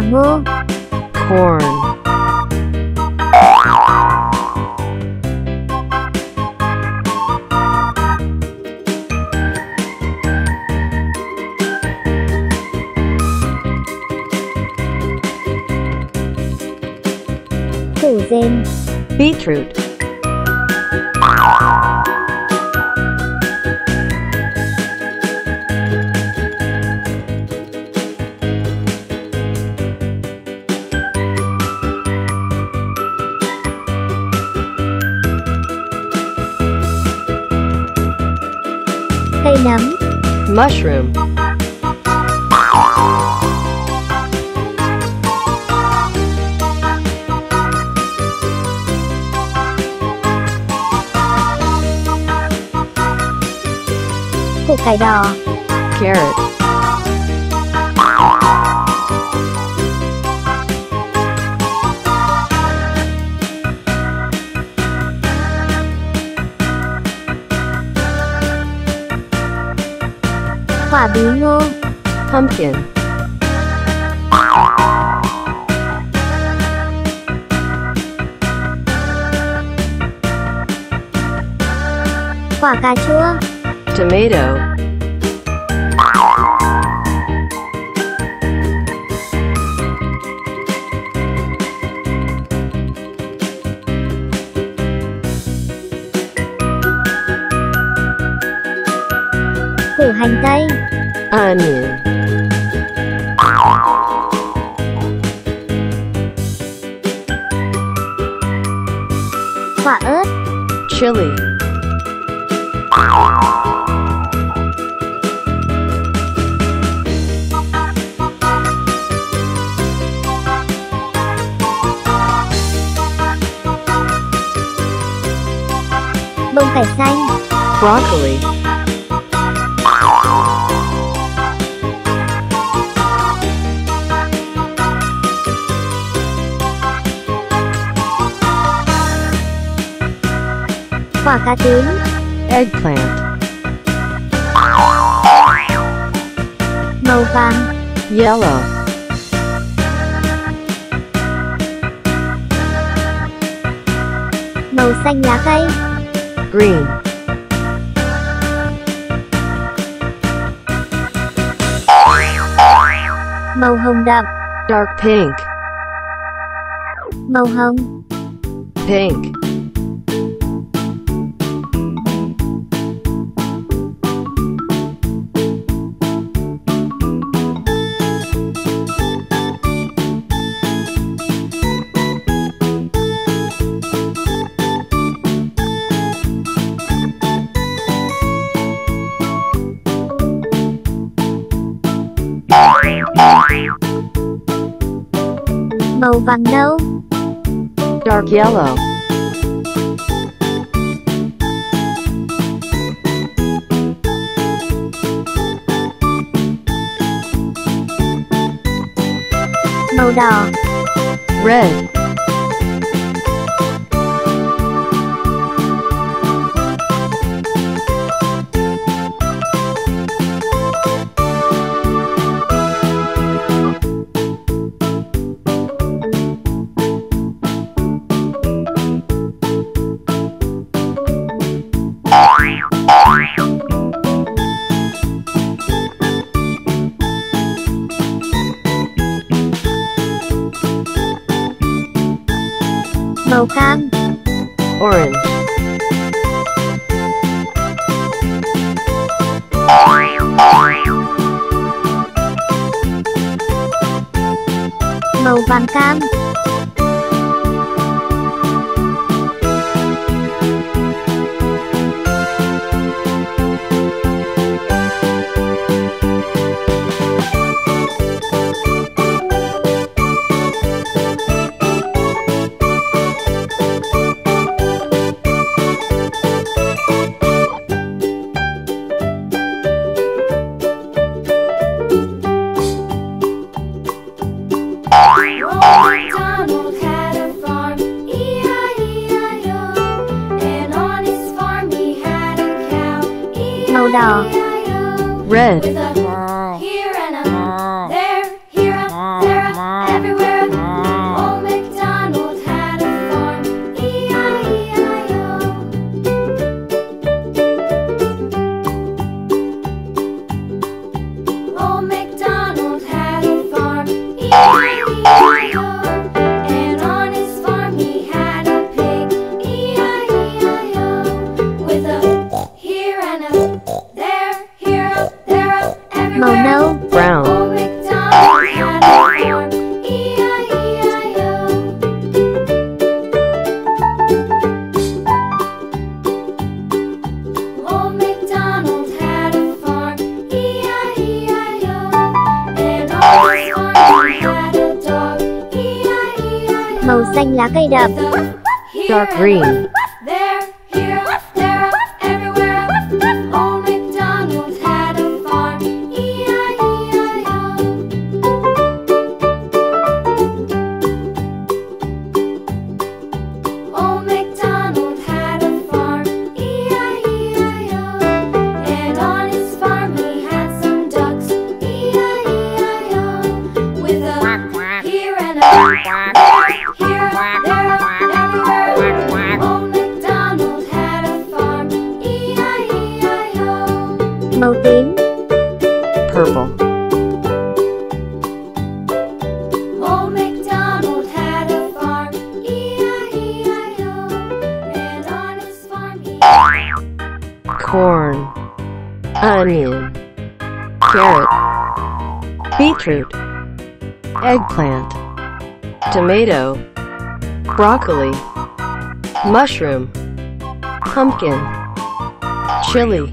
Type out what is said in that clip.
나무 corn beetroot. Mushroom. Carrot. Ngô pumpkin, Quả cà chua tomato, Củ hành tây onion, Quả ớt. Chili, Bông cải xanh. Broccoli, Cà tím eggplant, Màu vàng. Yellow, Màu xanh lá cây. Green, Màu hồng đậm. Dark pink, Màu hồng. Pink, Nâu dark yellow, Màu đỏ. Red, Màu cam. Orange, Màu vàng cam đỏ red, màu xanh lá cây đậm. Dark green. onion, carrot, beetroot, eggplant, tomato, broccoli, mushroom, pumpkin, chili,